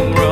long road.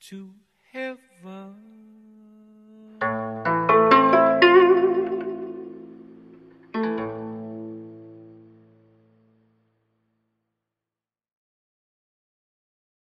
two